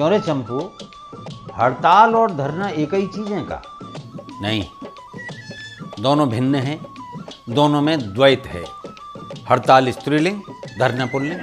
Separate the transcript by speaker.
Speaker 1: क्यों रे चंपू, हड़ताल और धरना एक ही चीज़ें का?
Speaker 2: नहीं, दोनों भिन्न हैं, दोनों में द्वैत है। हड़ताल स्त्रीलिंग, धरना पुल्लिंग।